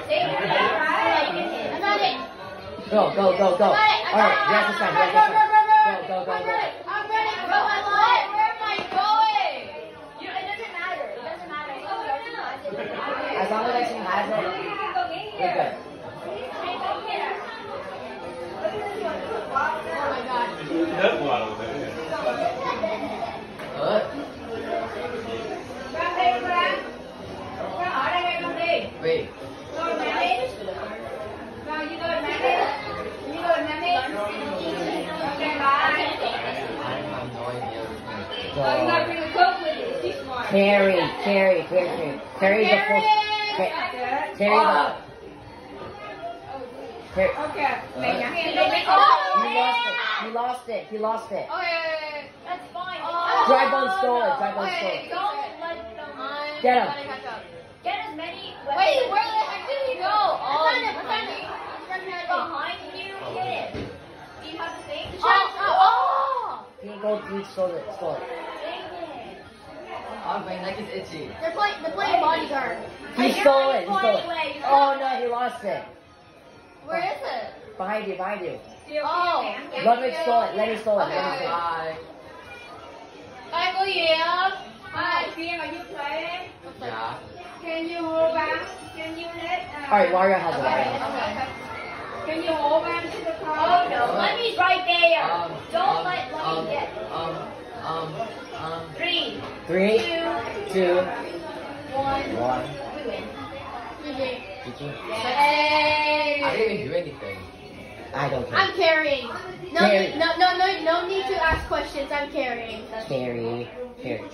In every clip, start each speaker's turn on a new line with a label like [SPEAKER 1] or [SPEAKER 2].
[SPEAKER 1] I got it.
[SPEAKER 2] Go, go, go, go.
[SPEAKER 1] I got it. I
[SPEAKER 2] All right,
[SPEAKER 1] got
[SPEAKER 2] you
[SPEAKER 1] it.
[SPEAKER 2] have to sign. You
[SPEAKER 1] Go,
[SPEAKER 2] have
[SPEAKER 1] go,
[SPEAKER 2] to
[SPEAKER 1] go,
[SPEAKER 2] sign.
[SPEAKER 1] go, go.
[SPEAKER 2] Go, go, go,
[SPEAKER 1] I'm
[SPEAKER 2] go.
[SPEAKER 1] ready. I'm ready. Go, I want. Where am I going? You, it doesn't matter. It doesn't matter.
[SPEAKER 2] As long as she has it, we're good.
[SPEAKER 1] Oh my god.
[SPEAKER 3] Đất vào rồi đấy.
[SPEAKER 2] Good. Wait. I have no idea. Go. Carry, carry, carry, carry. Carry the full. Ca- carry the. Carry.
[SPEAKER 4] Okay.
[SPEAKER 2] Uh, you lost it. You lost it. You lost it.
[SPEAKER 1] That's fine.
[SPEAKER 2] Oh, Dry bone stole it. Dry bone stole it.
[SPEAKER 1] Don't let them.
[SPEAKER 2] Get him.
[SPEAKER 1] Get as many. Wait, where the heck did he go? Oh, behind you, hit him. Do you have the thing? Oh, oh, oh,
[SPEAKER 2] He go. He stole it. Stole it.
[SPEAKER 1] dang it.
[SPEAKER 5] Oh, my neck is itchy.
[SPEAKER 1] They're playing. They're playing bodyguard.
[SPEAKER 2] He stole it. He stole it. Oh no, he lost it.
[SPEAKER 1] Where is it?
[SPEAKER 2] Behind you. Behind you.
[SPEAKER 1] Oh.
[SPEAKER 2] Ludwig stole it. Lemmy stole it.
[SPEAKER 1] Okay.
[SPEAKER 2] Lemmy stole it.
[SPEAKER 5] Bye.
[SPEAKER 1] Ai có gì không?
[SPEAKER 4] Hi, Kim, are you playing?
[SPEAKER 5] Yeah.
[SPEAKER 4] Can you hold back? Can you let? Uh,
[SPEAKER 2] All right, Wario has it.
[SPEAKER 1] Okay.
[SPEAKER 2] Wario.
[SPEAKER 1] Okay.
[SPEAKER 4] Can you hold back to the
[SPEAKER 1] Oh
[SPEAKER 4] car?
[SPEAKER 1] no, Lemmy's right there.
[SPEAKER 5] Um,
[SPEAKER 1] Don't
[SPEAKER 5] um,
[SPEAKER 1] let Lemmy
[SPEAKER 5] um,
[SPEAKER 1] get.
[SPEAKER 5] Um, um, um.
[SPEAKER 1] Three,
[SPEAKER 2] Three,
[SPEAKER 1] two,
[SPEAKER 2] two,
[SPEAKER 1] one.
[SPEAKER 2] one.
[SPEAKER 1] We win.
[SPEAKER 2] GG.
[SPEAKER 1] Hey.
[SPEAKER 5] I didn't even do anything.
[SPEAKER 2] I don't care.
[SPEAKER 1] I'm carrying. No,
[SPEAKER 2] Carry.
[SPEAKER 1] need, no, no, no, no need to ask questions. I'm carrying.
[SPEAKER 2] Carry, carry.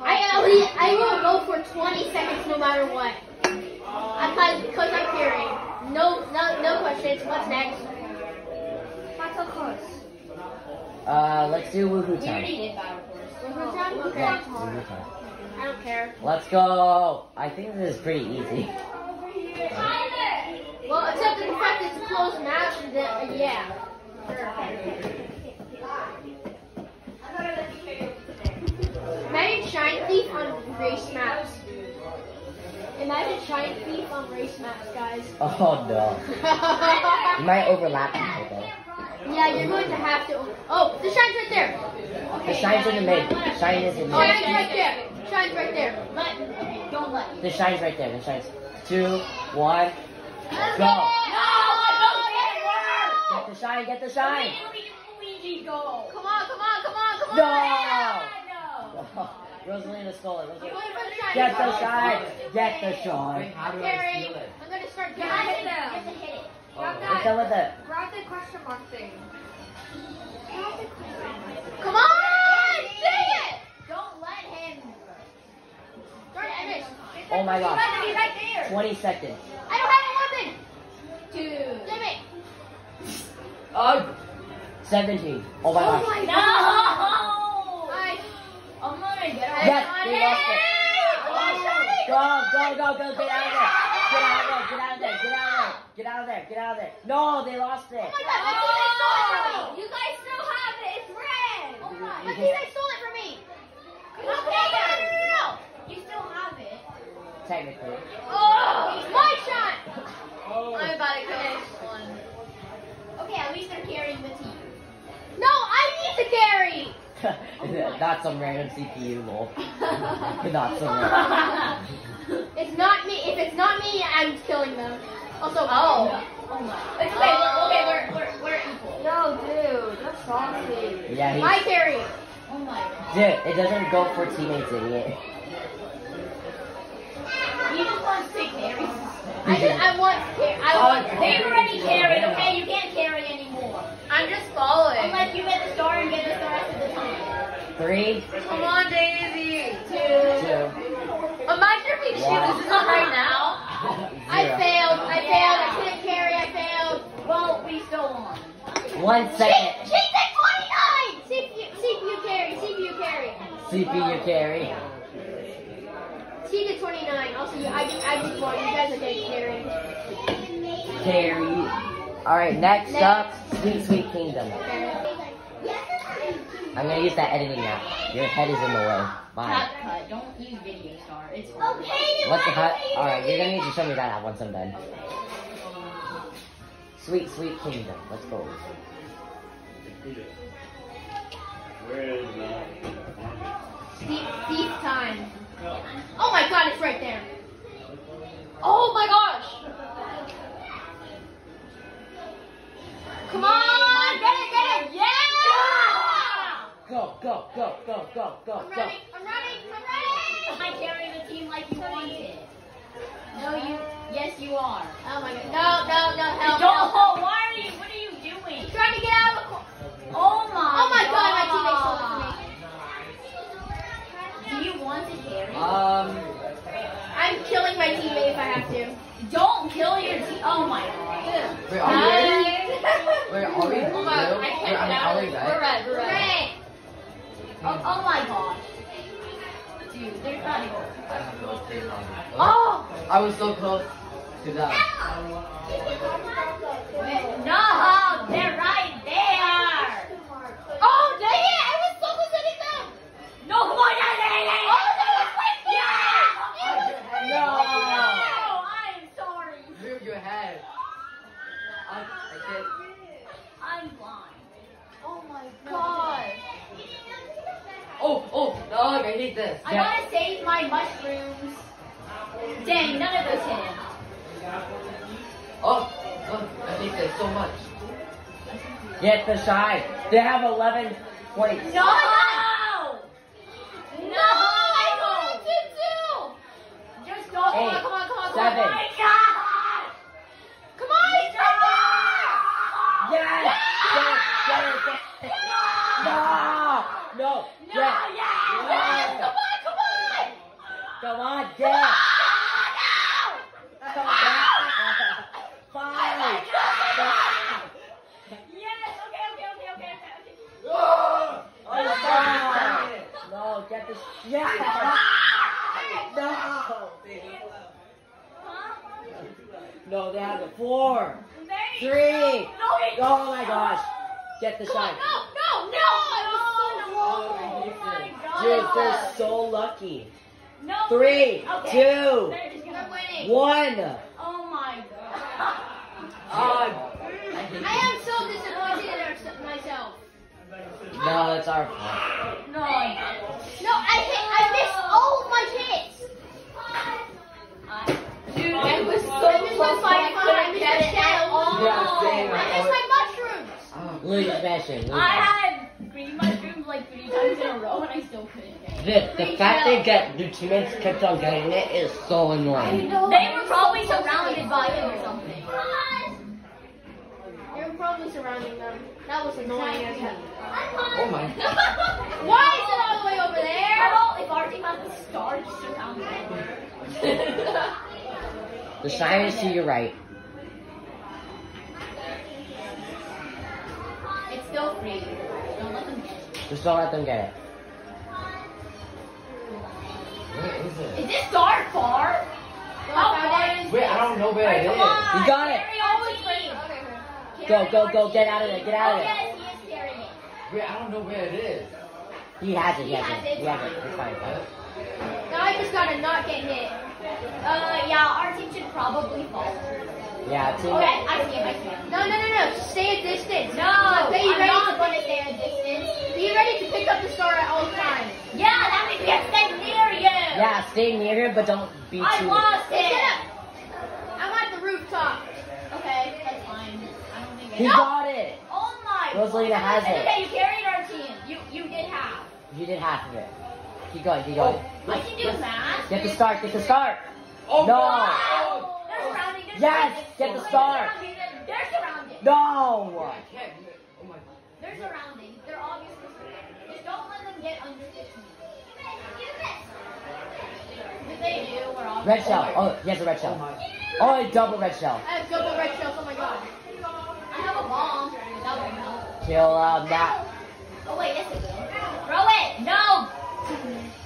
[SPEAKER 1] I, I, I will go for 20 seconds no matter what. Because, because I'm carrying. No, no, no questions. What's next? That's so close.
[SPEAKER 2] Uh, let's do woohoo
[SPEAKER 1] We
[SPEAKER 2] time.
[SPEAKER 1] already did battle course. Woohoo time? Okay.
[SPEAKER 2] Yeah, woohoo time.
[SPEAKER 1] I don't care.
[SPEAKER 2] Let's go. I think this is pretty easy.
[SPEAKER 1] Well, except for the fact that it's a closed match, and then, uh, yeah. Imagine Shine Thief on race maps. Imagine Shine Thief on race maps, guys.
[SPEAKER 2] Oh no. You might overlap people
[SPEAKER 1] yeah, you're going to have to. Oh, the shine's right there.
[SPEAKER 2] The shine's in the mid. Shine is in the
[SPEAKER 1] oh,
[SPEAKER 2] Shine's
[SPEAKER 1] right there. Shine's right there. Let, don't let.
[SPEAKER 2] The shine's right there. The shine's. Two, one, go.
[SPEAKER 1] No, I
[SPEAKER 2] Get it! Get the shine. Get the shine.
[SPEAKER 1] Luigi go. Come on, come on, come on, come on.
[SPEAKER 2] No.
[SPEAKER 1] No.
[SPEAKER 2] Rosalina stole it.
[SPEAKER 1] I'm
[SPEAKER 2] Rosalina.
[SPEAKER 1] the shine.
[SPEAKER 2] Get the shine. Get the
[SPEAKER 5] Wait,
[SPEAKER 2] shine.
[SPEAKER 5] how do I steal it?
[SPEAKER 1] I'm gonna start
[SPEAKER 4] Guys,
[SPEAKER 1] getting it. You have to hit it. Oh.
[SPEAKER 4] Grab
[SPEAKER 2] Get done
[SPEAKER 4] that.
[SPEAKER 2] with it.
[SPEAKER 4] Grab the question mark thing.
[SPEAKER 1] Come on! Dang it! Don't let him. Darn it,
[SPEAKER 2] Oh my god.
[SPEAKER 1] He's right there.
[SPEAKER 2] 20 seconds.
[SPEAKER 1] I don't have a weapon. Two. Damn it.
[SPEAKER 5] Oh,
[SPEAKER 2] 17. Oh my
[SPEAKER 1] Oh
[SPEAKER 2] gosh.
[SPEAKER 1] my no! I, I'm gonna get it.
[SPEAKER 2] Yes, we lost it. Go, go, go, go. Get out of there. Get out of there. Get out of there. Get out of there. Get out of there. Get out of there. No, they lost it.
[SPEAKER 1] Oh my god, my teammate stole it from me. You guys still have it. It's red. Oh my, my teammate stole it from me. Okay, no, no, no, no, no. You still have it.
[SPEAKER 2] Technically.
[SPEAKER 1] Oh, my shot.
[SPEAKER 5] oh.
[SPEAKER 1] I'm about to kill one. Okay, at least I'm carrying the team. No, I need to carry.
[SPEAKER 2] Not some random CPU, lol. Not some random.
[SPEAKER 1] it's not me. If it's not me, I'm killing them. Also, oh, oh, oh my. It's okay.
[SPEAKER 4] Oh.
[SPEAKER 1] Okay, we're we're we're equal.
[SPEAKER 4] No, dude, that's saucy.
[SPEAKER 2] Yeah,
[SPEAKER 1] My
[SPEAKER 2] he's.
[SPEAKER 1] carry.
[SPEAKER 4] Oh my.
[SPEAKER 2] Dude, it doesn't go for teammates, idiot.
[SPEAKER 1] He just wants to take carries. I just I want to carry. I oh, want. They already carried. Okay, you can't carry anymore. I'm just following. Unless you get the star and get us the star rest of the time.
[SPEAKER 2] Three,
[SPEAKER 1] Come on, Daisy. Two.
[SPEAKER 2] two,
[SPEAKER 1] Imagine if we shoot this up right now. I failed. I failed. I couldn't carry. I failed. Well, we still won.
[SPEAKER 2] One
[SPEAKER 1] She,
[SPEAKER 2] second.
[SPEAKER 1] she said 29! CPU, CPU carry, CPU carry.
[SPEAKER 2] CPU carry.
[SPEAKER 1] She did 29. Also, you, I, did- I just won. You guys are getting carry.
[SPEAKER 2] Carry. Alright, next
[SPEAKER 1] Next.
[SPEAKER 2] up, Sweet Sweet Kingdom. I'm gonna use that editing app. Your head is in the way. Bye.
[SPEAKER 4] Cut, cut. Don't use Video Star. It's
[SPEAKER 1] Okay,
[SPEAKER 2] What's the cut? Alright, you're gonna need to show me that app once I'm done. Sweet, sweet kingdom. Let's go.
[SPEAKER 1] Deep, deep time. Oh my god, it's right there.
[SPEAKER 4] Oh my gosh!
[SPEAKER 1] Come on, get it, get it, yeah!
[SPEAKER 2] Go, go, go, go, go, go,
[SPEAKER 1] I'm
[SPEAKER 2] go.
[SPEAKER 1] running, I'm running, I'm running!
[SPEAKER 4] I carry the team like you wanted. No, you. Yes, you are.
[SPEAKER 1] Oh my god, no, no, no, help.
[SPEAKER 4] Don't.
[SPEAKER 1] help, help.
[SPEAKER 4] Why are you? What are you doing?
[SPEAKER 1] Trying to get out of the corner.
[SPEAKER 4] Oh my.
[SPEAKER 1] Oh my god, my teammates stole it from me.
[SPEAKER 4] Do you want to carry?
[SPEAKER 5] Um,
[SPEAKER 1] I'm killing my teammate if I have to.
[SPEAKER 4] Don't kill your team. Oh my god.
[SPEAKER 5] wait, are we ready?
[SPEAKER 1] Hi.
[SPEAKER 5] Wait, are we
[SPEAKER 4] Oh
[SPEAKER 5] blue?
[SPEAKER 4] my god, I
[SPEAKER 5] Wait,
[SPEAKER 4] can't
[SPEAKER 5] I mean,
[SPEAKER 4] get
[SPEAKER 5] are
[SPEAKER 4] out.
[SPEAKER 5] we
[SPEAKER 4] We're
[SPEAKER 5] red?
[SPEAKER 4] red. We're red.
[SPEAKER 1] Great. Hmm.
[SPEAKER 4] Oh, oh my gosh. Dude, there's not even.
[SPEAKER 5] Oh! I was so close to that.
[SPEAKER 4] No, they're right there.
[SPEAKER 1] Oh, dang it! I was so close to hitting them!
[SPEAKER 4] No, why are they?
[SPEAKER 1] Oh, that was right there!
[SPEAKER 2] No!
[SPEAKER 4] No, I'm sorry.
[SPEAKER 5] Move your head. I, I can't.
[SPEAKER 4] I'm blind.
[SPEAKER 1] Oh my god.
[SPEAKER 5] Oh, oh, Oh, dog, I hate this.
[SPEAKER 4] I gotta save my mushrooms. Dang, none of those hit him.
[SPEAKER 5] Oh, oh, I hate this so much.
[SPEAKER 2] Get the shine. They have 11 points.
[SPEAKER 4] No!
[SPEAKER 1] No! no I wanted to do!
[SPEAKER 4] Just don't.
[SPEAKER 1] Come on, come on, come on, come
[SPEAKER 2] seven.
[SPEAKER 1] on.
[SPEAKER 4] Oh my god!
[SPEAKER 1] Come on, it's right there!
[SPEAKER 2] Yes! Get it, get it, get it. No! No!
[SPEAKER 4] No,
[SPEAKER 2] Get
[SPEAKER 4] yes!
[SPEAKER 1] Yes, come on, come on!
[SPEAKER 2] Come on, get it! Come on. Five!
[SPEAKER 4] Yes! Okay, okay, okay, okay, okay.
[SPEAKER 5] Oh,
[SPEAKER 2] Oh, no, get this. Yeah! No!
[SPEAKER 4] Huh?
[SPEAKER 2] No, they have it. Four!
[SPEAKER 4] They-
[SPEAKER 2] Three!
[SPEAKER 4] No, he-
[SPEAKER 2] Oh my gosh! Get the
[SPEAKER 1] Come on,
[SPEAKER 2] shine.
[SPEAKER 1] no, no, no! I was so
[SPEAKER 5] Oh, I
[SPEAKER 1] close.
[SPEAKER 2] Dude, they're so lucky.
[SPEAKER 4] No.
[SPEAKER 2] Three,
[SPEAKER 4] Okay.
[SPEAKER 2] two,
[SPEAKER 4] They're just gonna
[SPEAKER 1] I'm winning.
[SPEAKER 2] one.
[SPEAKER 4] Oh my god.
[SPEAKER 5] Ah, I
[SPEAKER 1] am so disappointed in myself.
[SPEAKER 2] No, it's our fault.
[SPEAKER 4] No.
[SPEAKER 1] No, I hit, I missed all of my hits. Dude,
[SPEAKER 4] I was so
[SPEAKER 1] I missed my
[SPEAKER 4] close,
[SPEAKER 1] five
[SPEAKER 4] I
[SPEAKER 1] fun, I
[SPEAKER 4] couldn't
[SPEAKER 1] missed my
[SPEAKER 4] it
[SPEAKER 1] shadow.
[SPEAKER 4] at all.
[SPEAKER 5] Yeah, same.
[SPEAKER 1] I missed my mushrooms.
[SPEAKER 2] Lose smashing. Lose
[SPEAKER 4] I
[SPEAKER 2] smashing.
[SPEAKER 4] had green mushrooms like three times in a row and I still couldn't get it.
[SPEAKER 2] The, the fact they get the teammates kept on getting it is so annoying.
[SPEAKER 4] They were probably surrounded by him or something.
[SPEAKER 1] You're probably surrounding them. That was annoying as hell.
[SPEAKER 5] Oh my.
[SPEAKER 1] Why is it all the way over there?
[SPEAKER 4] How about if our team has a star just surround them?
[SPEAKER 2] The shine is to your right.
[SPEAKER 4] Let them get it.
[SPEAKER 5] Where is it?
[SPEAKER 4] Is this star far? How far is
[SPEAKER 5] Wait, I don't know where it is.
[SPEAKER 4] Come on,
[SPEAKER 2] You got it.
[SPEAKER 4] carry our team.
[SPEAKER 2] Go, go, go, get out of there, get out of
[SPEAKER 4] Oh,
[SPEAKER 2] there.
[SPEAKER 4] yes, he is carrying it.
[SPEAKER 5] Wait, I don't know where it is.
[SPEAKER 2] He has it, he has
[SPEAKER 4] He
[SPEAKER 2] it,
[SPEAKER 4] has it.
[SPEAKER 2] he has it. It's fine.
[SPEAKER 1] Now I just gotta not get hit.
[SPEAKER 4] Uh, yeah, our team should probably fall.
[SPEAKER 2] Yeah, team.
[SPEAKER 4] Okay, I see him, I see him.
[SPEAKER 1] No, no, no, no. Stay a distance.
[SPEAKER 4] No,
[SPEAKER 1] Be
[SPEAKER 4] I'm
[SPEAKER 1] ready
[SPEAKER 4] not
[SPEAKER 1] to
[SPEAKER 4] going to stay a distance.
[SPEAKER 1] Be ready to pick up the star at all times.
[SPEAKER 4] Yeah, that means we have to stay near you.
[SPEAKER 2] Yeah, stay near him, but don't be too.
[SPEAKER 4] I lost
[SPEAKER 1] Hey,
[SPEAKER 4] it.
[SPEAKER 1] I'm at the rooftop.
[SPEAKER 4] Okay, that's fine. I don't think
[SPEAKER 2] He
[SPEAKER 4] it.
[SPEAKER 2] got it.
[SPEAKER 4] Oh my.
[SPEAKER 2] Rosalina has
[SPEAKER 4] Okay,
[SPEAKER 2] it.
[SPEAKER 4] Okay, you carried our team. You you did half.
[SPEAKER 2] You did half of it. Keep going, keep going.
[SPEAKER 4] Oh, I can do math.
[SPEAKER 2] Get the start, get the start.
[SPEAKER 5] Oh
[SPEAKER 2] No.
[SPEAKER 4] Wow. They're surrounding. They're
[SPEAKER 2] Yes,
[SPEAKER 4] surrounding.
[SPEAKER 2] get the
[SPEAKER 4] They're
[SPEAKER 2] star.
[SPEAKER 4] surrounding. They're.
[SPEAKER 2] No.
[SPEAKER 5] I can't. Oh my.
[SPEAKER 4] They're surrounding. They're obviously surrounding. Just don't let them get under 15.
[SPEAKER 2] Red shell. Oh, he has a red shell. Oh, a double red shell.
[SPEAKER 1] I have double red shells. Oh my god.
[SPEAKER 4] I have a bomb.
[SPEAKER 2] Kill that.
[SPEAKER 4] Oh wait, yes a will. Throw it. No.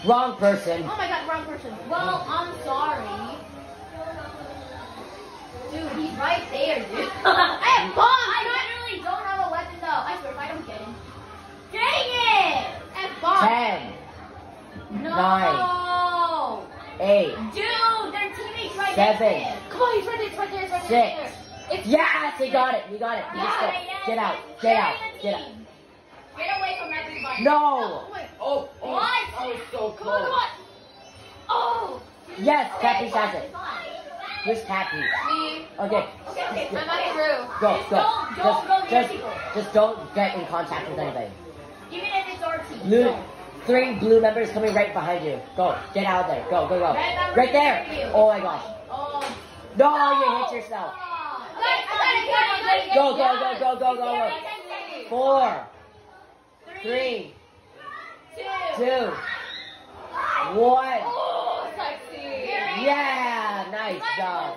[SPEAKER 2] Wrong person.
[SPEAKER 1] Oh my god, wrong person.
[SPEAKER 4] Well, I'm sorry. Dude, he's right there, dude.
[SPEAKER 1] I have bombs.
[SPEAKER 4] I literally don't have a weapon though. I swear, if I don't get him. Dang it! I have bombs. Ten. No. Nine. Eight.
[SPEAKER 2] Dude seven.
[SPEAKER 1] Come on, he's right there, it's right there, it's right
[SPEAKER 2] Six.
[SPEAKER 1] there. It's. It's
[SPEAKER 2] Yes, he got it. He got it. He just got, get out. Get out. Get out.
[SPEAKER 4] Get away from everybody.
[SPEAKER 2] No.
[SPEAKER 1] Oh.
[SPEAKER 5] Oh, oh,
[SPEAKER 4] What?
[SPEAKER 5] I was so
[SPEAKER 1] Come on,
[SPEAKER 5] close.
[SPEAKER 1] come on. Oh.
[SPEAKER 2] Yes, Cappy
[SPEAKER 4] It's
[SPEAKER 2] has
[SPEAKER 4] fine,
[SPEAKER 2] it. Who's Cappy?
[SPEAKER 1] Me.
[SPEAKER 2] Okay.
[SPEAKER 4] Okay, okay.
[SPEAKER 1] I'm not through.
[SPEAKER 2] Go,
[SPEAKER 4] Just
[SPEAKER 2] go.
[SPEAKER 4] don't- don't go
[SPEAKER 2] Just,
[SPEAKER 4] near
[SPEAKER 2] just,
[SPEAKER 4] people.
[SPEAKER 2] just don't get in contact with anybody.
[SPEAKER 4] Even if it's our team.
[SPEAKER 2] Blue,
[SPEAKER 4] don't.
[SPEAKER 2] three blue members coming right behind you. Go, get out of there. Go, go, go.
[SPEAKER 4] Red
[SPEAKER 2] Right there. Oh my gosh.
[SPEAKER 4] Oh.
[SPEAKER 2] No, you hit yourself. Go, go, go, go, go, go, go.
[SPEAKER 4] 10.
[SPEAKER 2] Four,
[SPEAKER 4] Three. Two.
[SPEAKER 2] one.
[SPEAKER 1] Oh, sexy.
[SPEAKER 2] Yeah, nice job.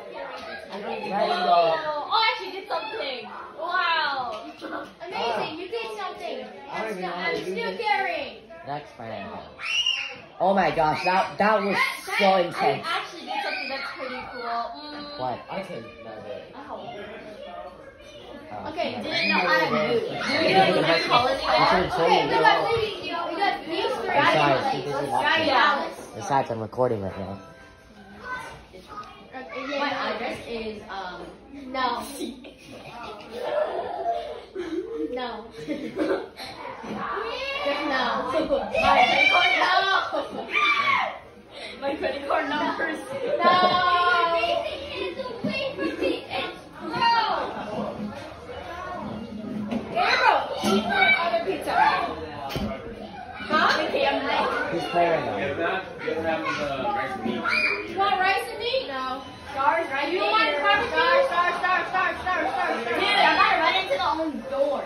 [SPEAKER 1] Oh, I actually did something. Wow. Amazing, you did something.
[SPEAKER 5] I don't even know how
[SPEAKER 1] I'm still
[SPEAKER 5] this.
[SPEAKER 1] carrying.
[SPEAKER 2] Next man. Oh my gosh, that that was so
[SPEAKER 1] I
[SPEAKER 2] intense.
[SPEAKER 1] actually did something that's pretty cool. Mm.
[SPEAKER 2] What?
[SPEAKER 5] I can never.
[SPEAKER 1] Ow.
[SPEAKER 2] Oh,
[SPEAKER 1] Okay,
[SPEAKER 2] yeah.
[SPEAKER 1] didn't know how to move.
[SPEAKER 2] You
[SPEAKER 1] know what you call it?
[SPEAKER 2] You should've told
[SPEAKER 1] Okay, we got these, we got three.
[SPEAKER 2] Besides, she doesn't watch
[SPEAKER 1] Sky
[SPEAKER 2] it.
[SPEAKER 1] Dallas.
[SPEAKER 2] Besides, I'm recording right now.
[SPEAKER 4] My address is, um,
[SPEAKER 1] No. No. Just no.
[SPEAKER 4] my credit card
[SPEAKER 1] No.
[SPEAKER 4] My credit card numbers.
[SPEAKER 1] No. my other pizza. Huh?
[SPEAKER 4] Okay, I'm like,
[SPEAKER 2] Who's playing right
[SPEAKER 3] Get
[SPEAKER 2] now?
[SPEAKER 3] that, get that with the rice and meat.
[SPEAKER 1] You want rice and meat? No.
[SPEAKER 4] stars right
[SPEAKER 1] You don't want
[SPEAKER 4] there.
[SPEAKER 1] barbecue? Star, star, star, star, star, star,
[SPEAKER 4] Dude, I'm about to run into the own door.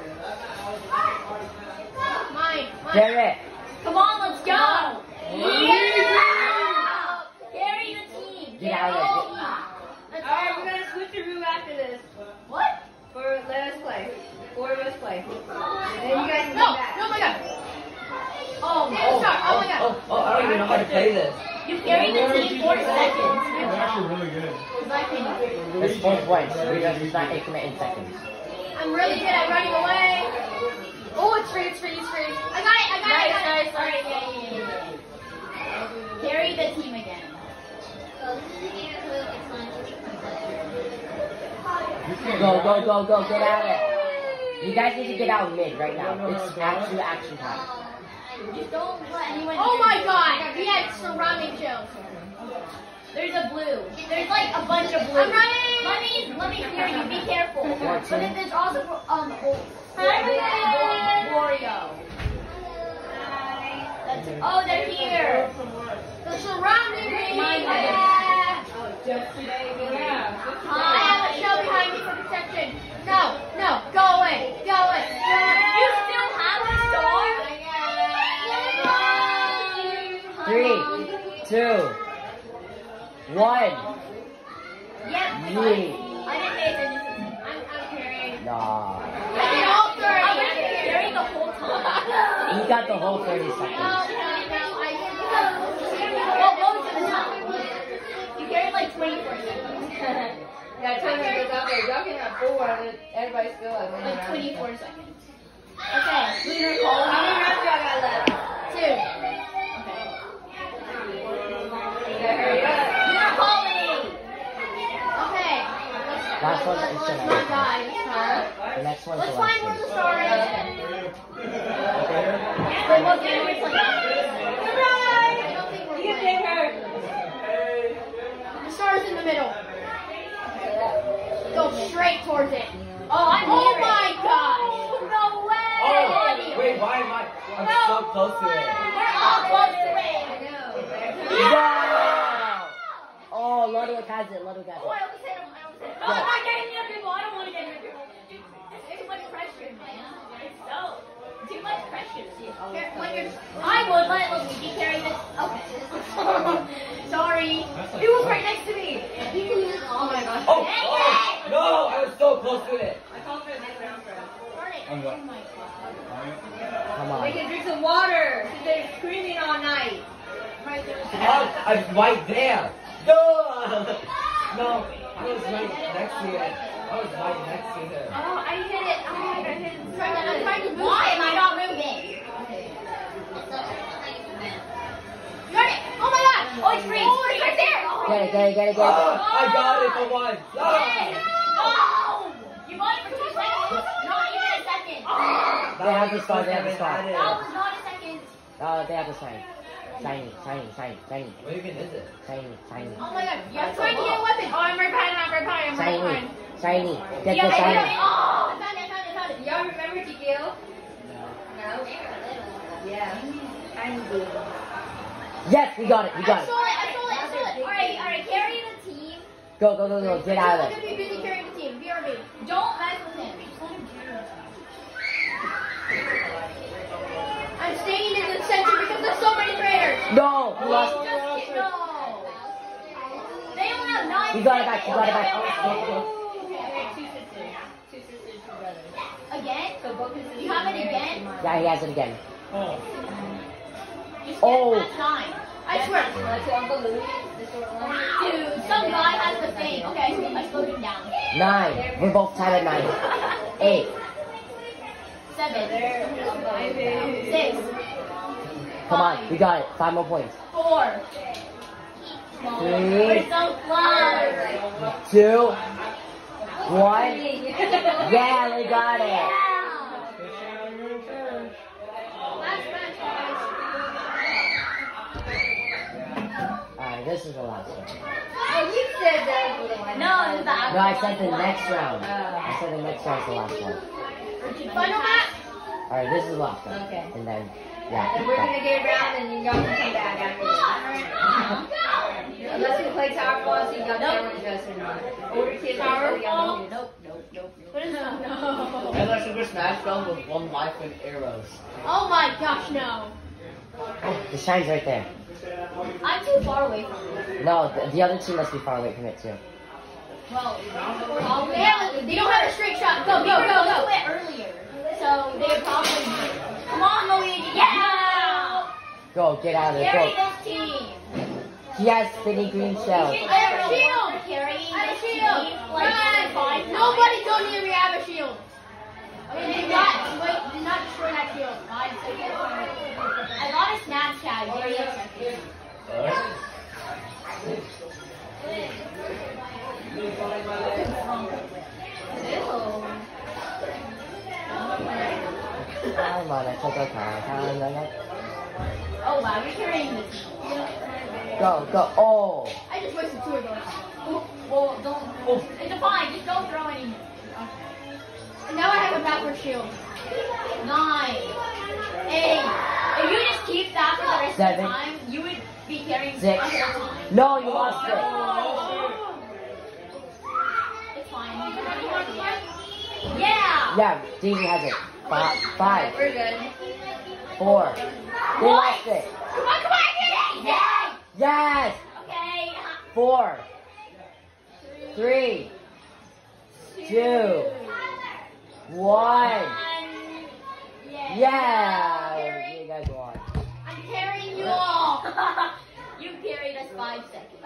[SPEAKER 1] Mine. Mine.
[SPEAKER 2] Garrett,
[SPEAKER 4] Come on, let's go. Yeah! Carry the team.
[SPEAKER 2] Get out of there.
[SPEAKER 4] Carry the team.
[SPEAKER 1] Let's
[SPEAKER 6] Alright,
[SPEAKER 1] go.
[SPEAKER 6] we're gonna switch the room after this.
[SPEAKER 4] What?
[SPEAKER 6] For let us play. Four of us play. And then you guys can
[SPEAKER 1] No,
[SPEAKER 6] come back.
[SPEAKER 1] no, my God.
[SPEAKER 4] Oh,
[SPEAKER 1] Damn, start. Oh my God.
[SPEAKER 5] Oh, oh, I don't even know how to play this.
[SPEAKER 4] you carry the team four seconds.
[SPEAKER 3] It's actually really good.
[SPEAKER 2] It's four points. Because it's not increment in seconds.
[SPEAKER 1] I'm really good at running away. Oh, it's free, it's free, it's free. I got it, I got it, I got it.
[SPEAKER 4] Alright, yeah, yeah, yeah. Carry the team again.
[SPEAKER 2] Go, go, go, go, get out of there. You guys need to get out mid right now. It's actual action time.
[SPEAKER 4] Just don't let anyone.
[SPEAKER 1] Oh my. God, he had surrounding chills.
[SPEAKER 4] There's a blue. There's like a bunch of blue.
[SPEAKER 1] I'm running.
[SPEAKER 4] Let me let me hear you. Be careful. But
[SPEAKER 2] Fourteen.
[SPEAKER 4] then there's also um oh,
[SPEAKER 1] Hi.
[SPEAKER 4] Wario. That's oh they're here.
[SPEAKER 1] The surrounding me.
[SPEAKER 4] My
[SPEAKER 1] Yeah.
[SPEAKER 6] Yeah.
[SPEAKER 1] I have a shell behind me for protection. No, no, go away, go away.
[SPEAKER 4] You still have a star?
[SPEAKER 2] Three, two, one.
[SPEAKER 4] Yep.
[SPEAKER 2] Yeet.
[SPEAKER 4] I didn't pay attention.
[SPEAKER 1] I'm, I'm carrying.
[SPEAKER 2] Nah.
[SPEAKER 1] I did all
[SPEAKER 4] I was
[SPEAKER 1] 30.
[SPEAKER 4] carrying the whole time.
[SPEAKER 2] He got the whole 30
[SPEAKER 1] No,
[SPEAKER 2] seconds.
[SPEAKER 1] no, no, I
[SPEAKER 4] What, what was the time? You carried like 24 seconds.
[SPEAKER 6] Yeah, time goes out there. Y'all can have four and then everybody still has one
[SPEAKER 4] like 24 seconds. Okay, Lunar call.
[SPEAKER 6] How many rounds y'all got left?
[SPEAKER 1] Two.
[SPEAKER 4] Okay.
[SPEAKER 6] You gotta hurry up.
[SPEAKER 4] Lunar calling.
[SPEAKER 1] Okay.
[SPEAKER 2] Last one
[SPEAKER 1] Let's,
[SPEAKER 2] is
[SPEAKER 1] let's
[SPEAKER 2] the
[SPEAKER 1] not die. Huh?
[SPEAKER 2] The next one's
[SPEAKER 1] Let's
[SPEAKER 2] the
[SPEAKER 1] find where the star is.
[SPEAKER 4] Wait, what game are we playing?
[SPEAKER 1] I don't think we're
[SPEAKER 6] You take her.
[SPEAKER 1] The star is in the middle. Go straight towards it.
[SPEAKER 4] Oh, I'm
[SPEAKER 1] Oh
[SPEAKER 4] near it.
[SPEAKER 1] my gosh.
[SPEAKER 4] No way!
[SPEAKER 5] Oh, wait, why am I? I'm so close to it.
[SPEAKER 4] We're all close to it.
[SPEAKER 2] Wow! Oh, Ludwig has it. Ludwig has it.
[SPEAKER 4] No, I'm not getting near people. I don't want to get near people. Dude, there's too much pressure, man. It's so too much pressure.
[SPEAKER 1] Here, when you're,
[SPEAKER 4] I would let Luigi carry this. Okay. Sorry. He was right next to me. You can use. Oh my gosh.
[SPEAKER 5] Oh, oh, no, I was so close to it.
[SPEAKER 2] I called for the background what? Come
[SPEAKER 6] They
[SPEAKER 2] on.
[SPEAKER 6] can drink some water. Cause they're screaming all night.
[SPEAKER 1] right there.
[SPEAKER 5] Oh, I'm right there. No, no, I was right next to it. I was right next to it.
[SPEAKER 1] Oh, I hit it. Oh, I got hit. I'm trying to, I'm trying to move.
[SPEAKER 4] Why am I not moving?
[SPEAKER 1] Got it. Oh my gosh.
[SPEAKER 4] Oh, it's free. Oh, it's right there. Oh,
[SPEAKER 2] Get it, get it, get it, get
[SPEAKER 5] Oh,
[SPEAKER 2] it.
[SPEAKER 5] I got it for once.
[SPEAKER 4] Yay.
[SPEAKER 5] Oh.
[SPEAKER 4] Oh, you got it for two seconds. Not even a second.
[SPEAKER 2] They have to start, they have to start.
[SPEAKER 4] That was not a second.
[SPEAKER 2] Uh, they have to sign. Shiny, shiny, shiny, shiny,
[SPEAKER 5] What even is it?
[SPEAKER 2] shiny, shiny.
[SPEAKER 1] Oh my god, yes, I'm trying to get a weapon.
[SPEAKER 6] Oh, I'm right I'm right I'm right
[SPEAKER 2] Shiny,
[SPEAKER 6] behind.
[SPEAKER 2] shiny. Get
[SPEAKER 4] Yeah,
[SPEAKER 2] the shiny.
[SPEAKER 1] Oh, I found it, I found it, I found it.
[SPEAKER 6] Y'all remember Tikio? No? Yeah. I do.
[SPEAKER 2] Yes, we got it, we
[SPEAKER 1] I
[SPEAKER 2] got it.
[SPEAKER 1] stole it, I stole it, I stole it.
[SPEAKER 4] All right, all right. Carry the team.
[SPEAKER 2] Go, go, go, go. Get out of
[SPEAKER 1] I'm
[SPEAKER 2] there.
[SPEAKER 1] gonna be busy carrying the team. BRB.
[SPEAKER 4] Don't mess with him.
[SPEAKER 1] I'm staying in the center there's so many traitors.
[SPEAKER 2] No, we lost.
[SPEAKER 4] Just get- no. They only have nine.
[SPEAKER 2] You got it back, you got it back.
[SPEAKER 4] Again?
[SPEAKER 6] So both his
[SPEAKER 4] You have it again?
[SPEAKER 2] Yeah, he has it again. Oh.
[SPEAKER 4] You
[SPEAKER 2] Oh.
[SPEAKER 4] That's nine.
[SPEAKER 1] I swear.
[SPEAKER 6] That's your Uncle Louis, the short one.
[SPEAKER 4] Dude, some guy has the thing. Okay, so I slowed him down.
[SPEAKER 2] Nine. We're both tied at nine. Eight.
[SPEAKER 4] Seven. Six.
[SPEAKER 2] Come on, we got it. Five more points.
[SPEAKER 4] Four.
[SPEAKER 2] Three.
[SPEAKER 4] We're so close.
[SPEAKER 2] Two. One. Yeah, we got it.
[SPEAKER 4] Yeah.
[SPEAKER 1] Last match, guys.
[SPEAKER 2] Alright, this is the last one.
[SPEAKER 6] Oh, you said that was the one.
[SPEAKER 4] No, it's the
[SPEAKER 2] No, I said the next round. Oh. I said the next round's the last one.
[SPEAKER 1] Final match.
[SPEAKER 2] Alright, this is the last one.
[SPEAKER 6] Okay.
[SPEAKER 2] And then, yeah.
[SPEAKER 6] And we're gonna get around and then y'all can come back after this. Unless we play Tower Fall, so y'all challenge us or not. Older kids,
[SPEAKER 1] Tower
[SPEAKER 6] oh, y'all
[SPEAKER 1] Fall?
[SPEAKER 6] Nope, nope, nope. nope.
[SPEAKER 1] What is that? No.
[SPEAKER 5] I thought Super Smash Bros. with one life and arrows.
[SPEAKER 1] Oh my gosh, no.
[SPEAKER 2] Oh, the shine's right there.
[SPEAKER 4] I'm too far away from it.
[SPEAKER 2] No, the, the other team must be far away from it too.
[SPEAKER 4] Well,
[SPEAKER 1] They, have, they don't have a straight shot. Go, go, go, go.
[SPEAKER 4] it earlier. So they probably. Come on, Luigi. Yeah!
[SPEAKER 2] Go, get out of there.
[SPEAKER 4] Carry
[SPEAKER 2] Go.
[SPEAKER 4] this team.
[SPEAKER 2] He has spinny green shell.
[SPEAKER 1] I have a shield. I have a shield.
[SPEAKER 4] like
[SPEAKER 1] nobody go near me. I have a shield. Okay, do not, wait, do not destroy that shield.
[SPEAKER 4] Five seconds. I got a Snapchat. Give me a second.
[SPEAKER 2] Come on, oh, I took a car.
[SPEAKER 4] Oh wow, you're carrying this.
[SPEAKER 2] Go, go. Oh.
[SPEAKER 1] I just wasted two of those.
[SPEAKER 4] Well, don't. Oh. It's fine. Just don't throw any.
[SPEAKER 1] And now I have a backward shield.
[SPEAKER 4] Nine. Eight. If you just keep that for the rest
[SPEAKER 2] Seven.
[SPEAKER 4] of the time, you would be carrying
[SPEAKER 2] Six. No, you lost it. Oh, oh.
[SPEAKER 4] It's fine. Yeah.
[SPEAKER 2] Yeah, Daisy has it. Five, five,
[SPEAKER 6] We're good.
[SPEAKER 2] four. They lost it.
[SPEAKER 4] Come on, come on, get it. Yeah.
[SPEAKER 2] Yes.
[SPEAKER 4] Okay.
[SPEAKER 2] Uh, Four, three, two, one.
[SPEAKER 4] Yeah.
[SPEAKER 2] Yeah. You guys won.
[SPEAKER 1] I'm carrying you all.
[SPEAKER 4] you carried us five seconds.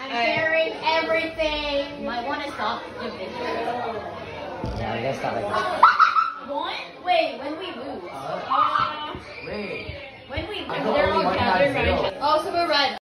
[SPEAKER 1] I'm carrying everything.
[SPEAKER 4] You might want to stop the video.
[SPEAKER 2] Yeah, I guess not like that.
[SPEAKER 4] One? Wait, when we lose.
[SPEAKER 5] Uh, wait.
[SPEAKER 4] When we lose, they're all counted.
[SPEAKER 1] Oh, so we're red.